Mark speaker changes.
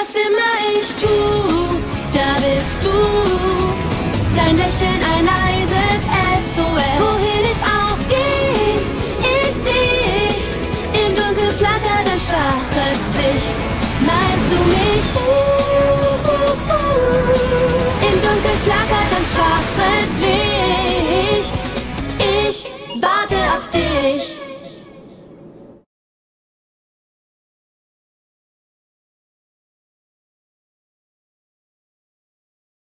Speaker 1: was immer ich tu, da bist du. Dein Lächeln ein leises SOS. Wohin ich auch geh, ich seh im Dunkeln flackert ein schwaches Licht. Meinst du mich? Im Dunkeln flackert ein schwaches Licht. Ich warte auf dich.